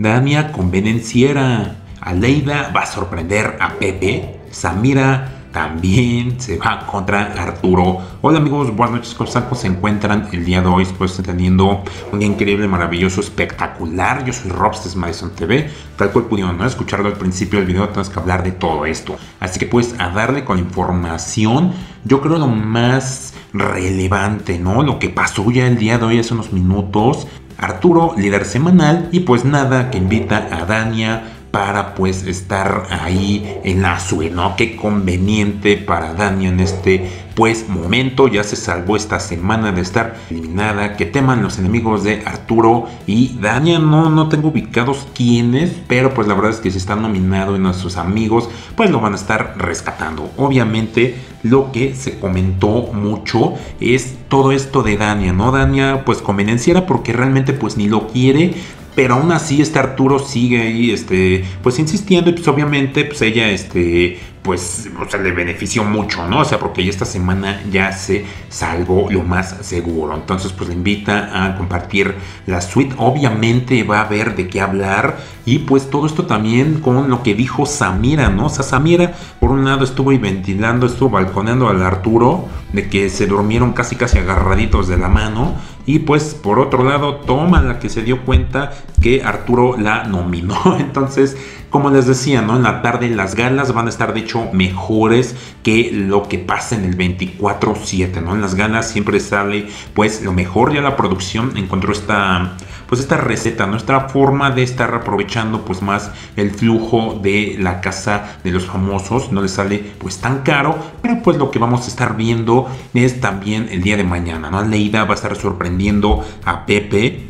Dania convenenciera. Aleida va a sorprender a Pepe. Samira también se va contra Arturo. Hola amigos, buenas noches, ¿cómo están? ¿Cómo se encuentran el día de hoy? Pues teniendo un día increíble, maravilloso, espectacular. Yo soy Robs de Madison TV. Tal cual pudieron ¿no? escucharlo al principio del video, tenemos que hablar de todo esto. Así que pues a darle con información, yo creo lo más relevante, ¿no? Lo que pasó ya el día de hoy hace unos minutos. Arturo, líder semanal, y pues nada, que invita a Dania para pues estar ahí en la SUE, ¿no? Qué conveniente para Dania en este pues momento, ya se salvó esta semana de estar eliminada, que teman los enemigos de Arturo y Dania, no, no tengo ubicados quiénes, pero pues la verdad es que si está nominado en nuestros amigos, pues lo van a estar rescatando. Obviamente lo que se comentó mucho es todo esto de Dania, ¿no? Dania pues convenenciera porque realmente pues ni lo quiere, pero aún así este Arturo sigue ahí, este, pues insistiendo y pues obviamente pues ella, este, pues, o sea, le benefició mucho, ¿no? O sea, porque esta semana ya se salvó lo más seguro. Entonces, pues le invita a compartir la suite. Obviamente va a haber de qué hablar. Y pues todo esto también con lo que dijo Samira, ¿no? O sea, Samira, por un lado, estuvo ventilando, estuvo balconeando al Arturo, de que se durmieron casi casi agarraditos de la mano. Y pues por otro lado, toma la que se dio cuenta que Arturo la nominó. Entonces, como les decía, ¿no? En la tarde las galas van a estar de hecho mejores que lo que pasa en el 24/7, ¿no? En las galas siempre sale pues lo mejor, ya la producción encontró esta pues esta receta, nuestra forma de estar aprovechando pues más el flujo de la casa de los famosos, no le sale pues tan caro, pero pues lo que vamos a estar viendo es también el día de mañana, ¿no? Leida va a estar sorprendiendo a Pepe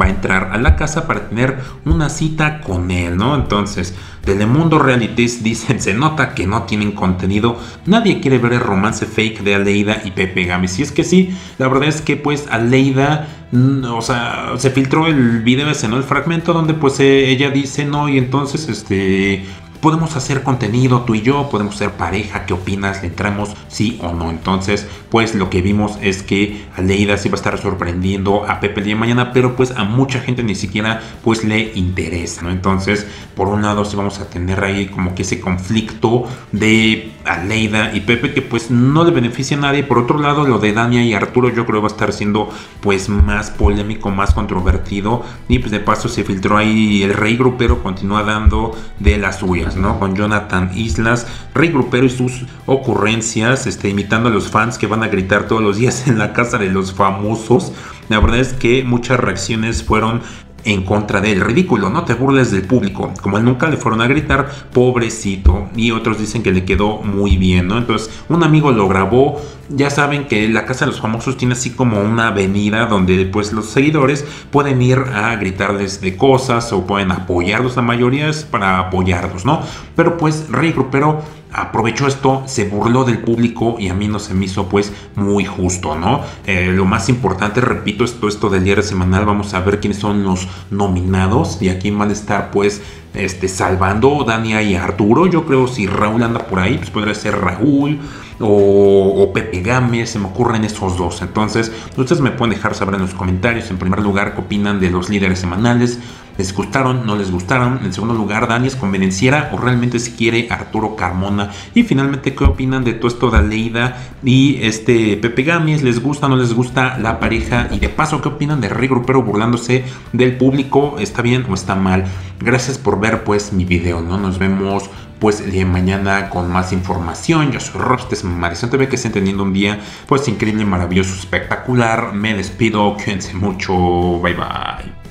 va a entrar a la casa para tener una cita con él, ¿no? Entonces, Telemundo Realities dicen, se nota que no tienen contenido, nadie quiere ver el romance fake de Aleida y Pepe Gamis. Y es que sí, la verdad es que pues Aleida, mm, o sea, se filtró el video ese, ¿no? El fragmento donde pues eh, ella dice, no, y entonces este podemos hacer contenido tú y yo, podemos ser pareja, ¿qué opinas? ¿Le entramos sí o no? Entonces, pues lo que vimos es que Aleida sí va a estar sorprendiendo a Pepe el día de mañana, pero pues a mucha gente ni siquiera pues le interesa, ¿no? Entonces, por un lado sí vamos a tener ahí como que ese conflicto de Aleida y Pepe que pues no le beneficia a nadie. Por otro lado, lo de Dania y Arturo yo creo va a estar siendo pues más polémico, más controvertido y pues de paso se filtró ahí el rey grupero continúa dando de las suyas. Con Jonathan Islas, Rey Grupero y sus ocurrencias, este, imitando a los fans que van a gritar todos los días en la casa de los famosos. La verdad es que muchas reacciones fueron en contra del ridículo, no te burles del público, como él nunca le fueron a gritar, pobrecito, y otros dicen que le quedó muy bien, ¿no? Entonces, un amigo lo grabó, ya saben que la Casa de los Famosos tiene así como una avenida donde pues los seguidores pueden ir a gritarles de cosas o pueden apoyarlos, la mayoría es para apoyarlos, ¿no? Pero pues Rey Grupero aprovechó esto, se burló del público y a mí no se me hizo pues muy justo, ¿no? Eh, lo más importante, repito, esto, esto del diario semanal, vamos a ver quiénes son los nominados y aquí van a estar pues este, salvando Dania y Arturo, yo creo si Raúl anda por ahí, pues podría ser Raúl, o, Pepe Gámez, se me ocurren esos dos. Entonces, ustedes me pueden dejar saber en los comentarios, en primer lugar, qué opinan de los líderes semanales. ¿Les gustaron? ¿No les gustaron? En segundo lugar, Dani es convenenciera o realmente si quiere Arturo Carmona. Y finalmente, ¿qué opinan de todo esto de Aleida y este Pepe Gámez? ¿Les gusta? ¿No les gusta la pareja? Y de paso, ¿qué opinan de Rey Grupero burlándose del público? ¿Está bien o está mal? Gracias por ver pues mi video, ¿no? Nos vemos pues el día de mañana con más información. Yo soy Rob, este es TV, que estén teniendo un día pues increíble, maravilloso, espectacular. Me despido, cuídense mucho, bye bye.